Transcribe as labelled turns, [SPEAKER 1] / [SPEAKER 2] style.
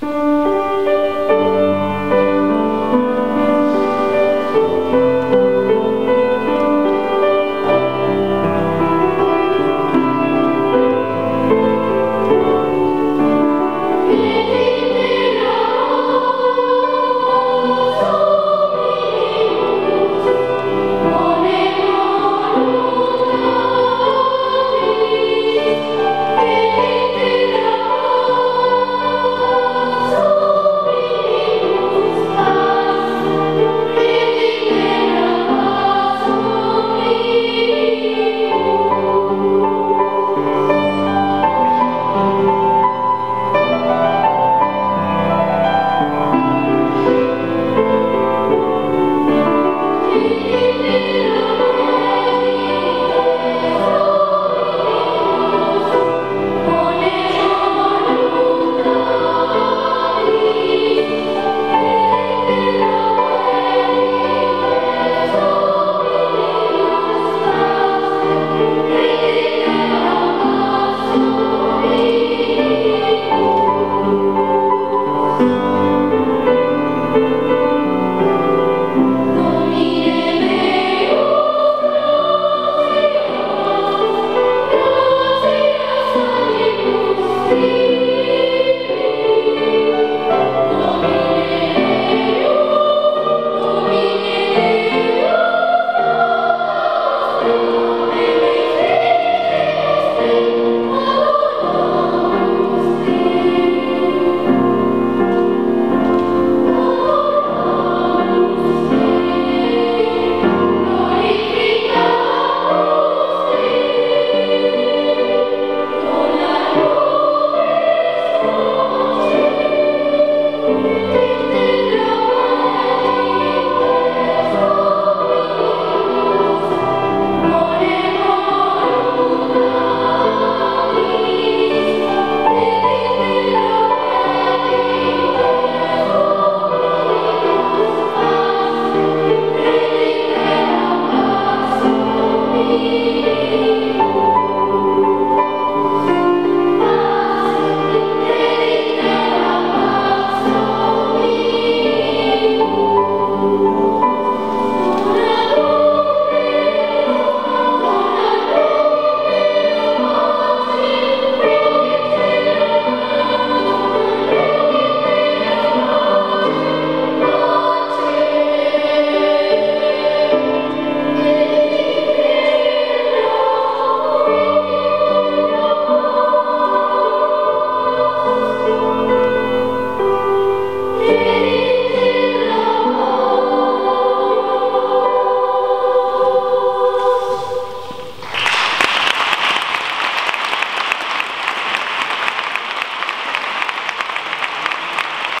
[SPEAKER 1] Thank Philadelphia.